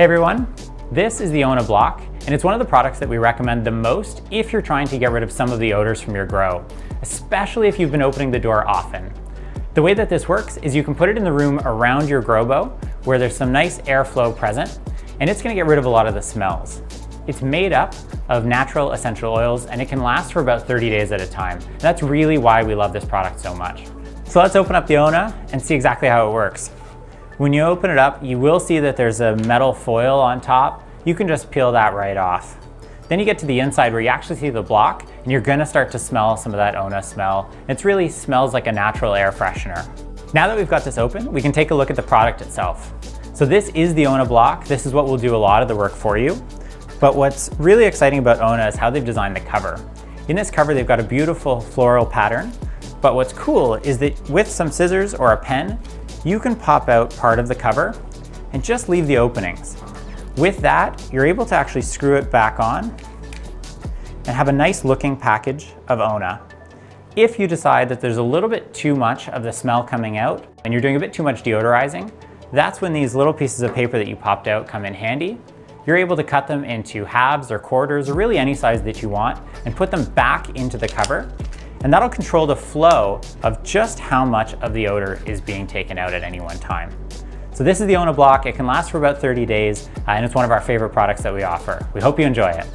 Hey everyone, this is the Ona block, and it's one of the products that we recommend the most if you're trying to get rid of some of the odors from your grow, especially if you've been opening the door often. The way that this works is you can put it in the room around your Grobo where there's some nice airflow present, and it's gonna get rid of a lot of the smells. It's made up of natural essential oils and it can last for about 30 days at a time. That's really why we love this product so much. So let's open up the Ona and see exactly how it works. When you open it up, you will see that there's a metal foil on top. You can just peel that right off. Then you get to the inside where you actually see the block and you're gonna start to smell some of that Ona smell. It really smells like a natural air freshener. Now that we've got this open, we can take a look at the product itself. So this is the Ona block. This is what will do a lot of the work for you. But what's really exciting about Ona is how they've designed the cover. In this cover, they've got a beautiful floral pattern. But what's cool is that with some scissors or a pen, you can pop out part of the cover and just leave the openings. With that, you're able to actually screw it back on and have a nice looking package of Ona. If you decide that there's a little bit too much of the smell coming out and you're doing a bit too much deodorizing, that's when these little pieces of paper that you popped out come in handy. You're able to cut them into halves or quarters or really any size that you want and put them back into the cover and that'll control the flow of just how much of the odor is being taken out at any one time. So this is the Ona block. It can last for about 30 days, uh, and it's one of our favorite products that we offer. We hope you enjoy it.